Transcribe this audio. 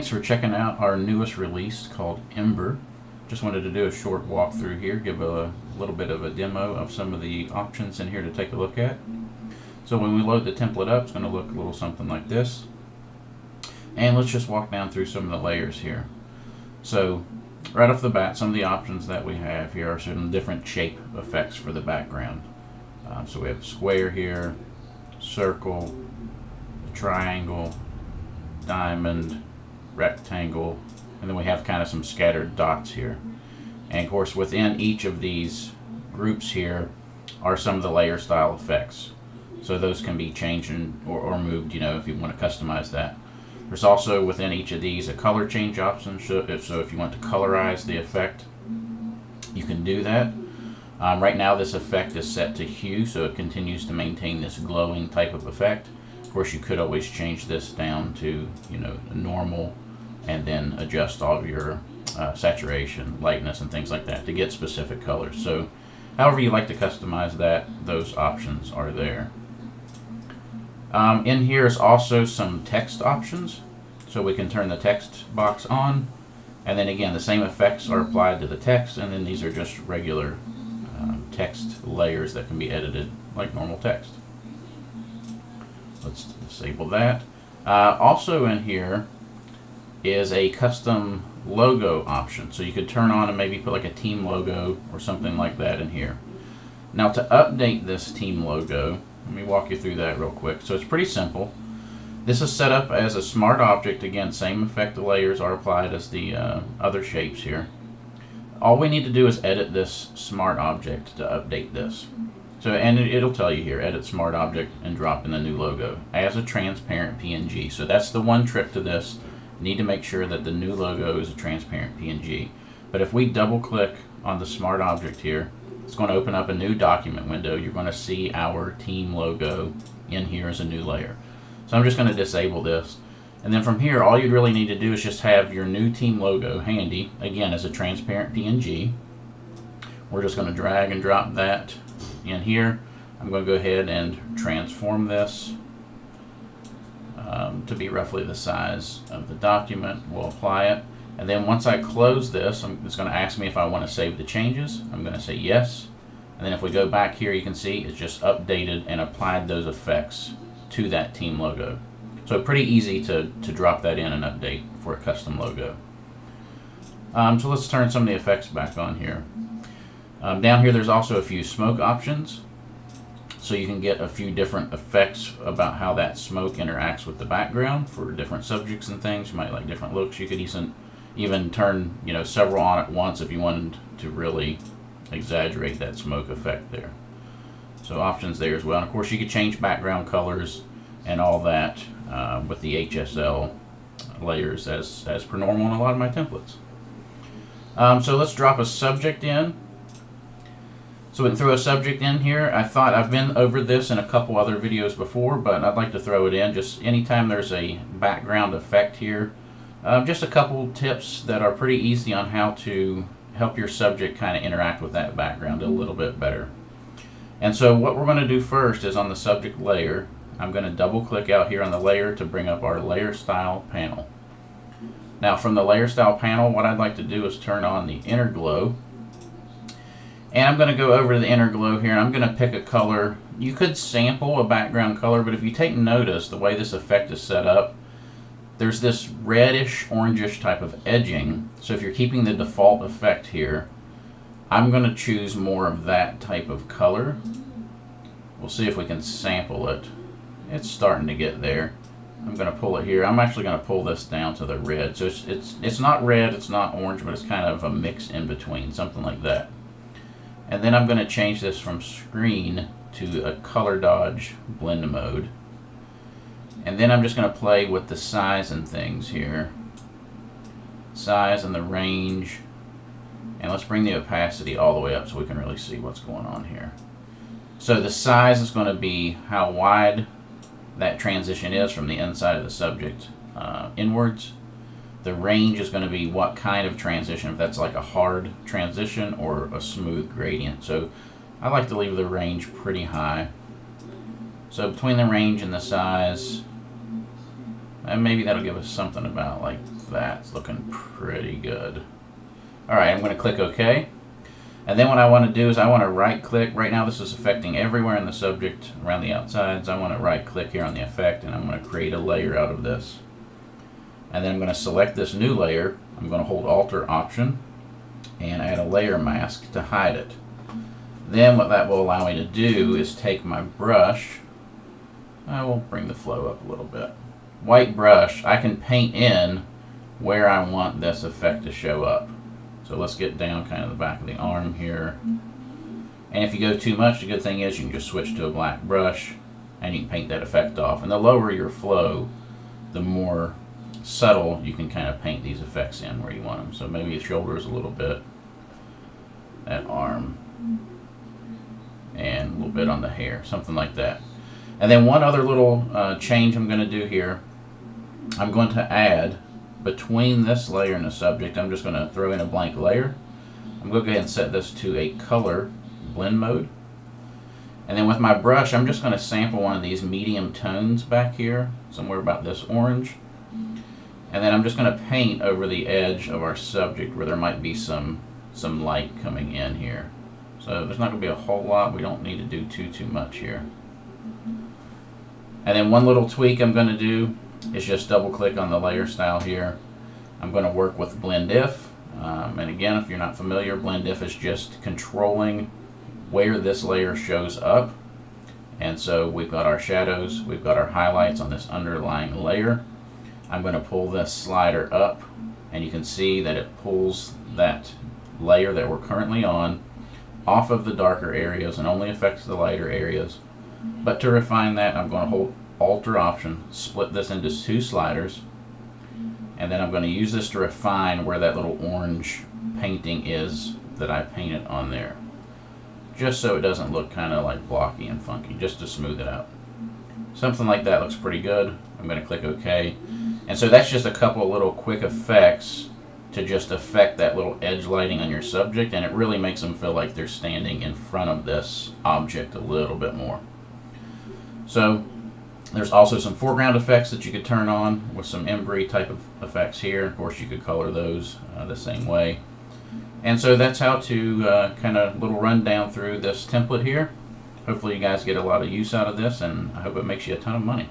Thanks for checking out our newest release called Ember. Just wanted to do a short walkthrough here, give a little bit of a demo of some of the options in here to take a look at. So when we load the template up, it's going to look a little something like this. And let's just walk down through some of the layers here. So right off the bat, some of the options that we have here are some different shape effects for the background. Um, so we have square here, circle, triangle, diamond, rectangle, and then we have kind of some scattered dots here. And of course within each of these groups here are some of the layer style effects. So those can be changed or, or moved, you know, if you want to customize that. There's also within each of these a color change option. So if, so if you want to colorize the effect, you can do that. Um, right now this effect is set to hue, so it continues to maintain this glowing type of effect. Of course, you could always change this down to, you know, normal and then adjust all of your uh, saturation, lightness, and things like that to get specific colors. So however you like to customize that, those options are there. Um, in here is also some text options. So we can turn the text box on. And then again, the same effects are applied to the text. And then these are just regular uh, text layers that can be edited like normal text. Let's disable that. Uh, also in here is a custom logo option. So you could turn on and maybe put like a team logo or something like that in here. Now to update this team logo, let me walk you through that real quick. So it's pretty simple. This is set up as a smart object. Again, same effect the layers are applied as the uh, other shapes here. All we need to do is edit this smart object to update this. So, and it, will tell you here, edit smart object and drop in the new logo as a transparent PNG. So that's the one trick to this. Need to make sure that the new logo is a transparent PNG. But if we double click on the smart object here, it's going to open up a new document window. You're going to see our team logo in here as a new layer. So I'm just going to disable this. And then from here, all you'd really need to do is just have your new team logo handy, again, as a transparent PNG. We're just going to drag and drop that in here. I'm going to go ahead and transform this um, to be roughly the size of the document. We'll apply it. And then once I close this, I'm, it's going to ask me if I want to save the changes. I'm going to say yes. And then if we go back here, you can see it's just updated and applied those effects to that team logo. So pretty easy to, to drop that in and update for a custom logo. Um, so let's turn some of the effects back on here. Um, down here there's also a few smoke options. So you can get a few different effects about how that smoke interacts with the background for different subjects and things. You might like different looks. You could even even turn you know several on at once if you wanted to really exaggerate that smoke effect there. So options there as well. And of course you could change background colors and all that uh, with the HSL layers as, as per normal in a lot of my templates. Um, so let's drop a subject in. So we can throw a subject in here. I thought I've been over this in a couple other videos before, but I'd like to throw it in just anytime there's a background effect here um, just a couple tips that are pretty easy on how to help your subject kind of interact with that background a little bit better. And so what we're going to do first is on the subject layer, I'm going to double click out here on the layer to bring up our layer style panel. Now from the layer style panel, what I'd like to do is turn on the inner glow. And I'm going to go over to the inner glow here. I'm going to pick a color. You could sample a background color, but if you take notice, the way this effect is set up, there's this reddish, orangish type of edging. So if you're keeping the default effect here, I'm going to choose more of that type of color. We'll see if we can sample it. It's starting to get there. I'm going to pull it here. I'm actually going to pull this down to the red. So it's, it's, it's not red, it's not orange, but it's kind of a mix in between, something like that. And then I'm going to change this from screen to a color dodge blend mode. And then I'm just going to play with the size and things here. Size and the range. And let's bring the opacity all the way up so we can really see what's going on here. So the size is going to be how wide that transition is from the inside of the subject uh, inwards. The range is going to be what kind of transition, if that's like a hard transition or a smooth gradient. So I like to leave the range pretty high. So between the range and the size, and maybe that'll give us something about like that. Looking pretty good. Alright, I'm going to click OK. And then what I want to do is I want to right click. Right now this is affecting everywhere in the subject around the outsides. I want to right click here on the effect and I'm going to create a layer out of this. And then I'm going to select this new layer. I'm going to hold Alt or Option and add a layer mask to hide it. Then what that will allow me to do is take my brush. I will bring the flow up a little bit. White brush, I can paint in where I want this effect to show up. So let's get down kind of the back of the arm here. And if you go too much, the good thing is you can just switch to a black brush and you can paint that effect off. And the lower your flow, the more subtle you can kind of paint these effects in where you want them. So maybe the shoulders a little bit, that arm, and a little bit on the hair, something like that. And then one other little uh, change I'm going to do here, I'm going to add between this layer and the subject, I'm just going to throw in a blank layer. I'm going to go ahead and set this to a color blend mode. And then with my brush, I'm just going to sample one of these medium tones back here, somewhere about this orange. And then I'm just going to paint over the edge of our subject where there might be some, some light coming in here. So there's not going to be a whole lot. We don't need to do too, too much here. And then one little tweak I'm going to do is just double click on the layer style here. I'm going to work with blend if. Um, and again, if you're not familiar, blend if is just controlling where this layer shows up. And so we've got our shadows, we've got our highlights on this underlying layer. I'm going to pull this slider up and you can see that it pulls that layer that we're currently on off of the darker areas and only affects the lighter areas. But to refine that, I'm going to hold Alt or Option, split this into two sliders, and then I'm going to use this to refine where that little orange painting is that I painted on there. Just so it doesn't look kind of like blocky and funky, just to smooth it out. Something like that looks pretty good. I'm going to click OK. And so that's just a couple of little quick effects to just affect that little edge lighting on your subject and it really makes them feel like they're standing in front of this object a little bit more. So there's also some foreground effects that you could turn on with some embry type of effects here. Of course you could color those uh, the same way. And so that's how to uh, kind of little run down through this template here. Hopefully you guys get a lot of use out of this and I hope it makes you a ton of money.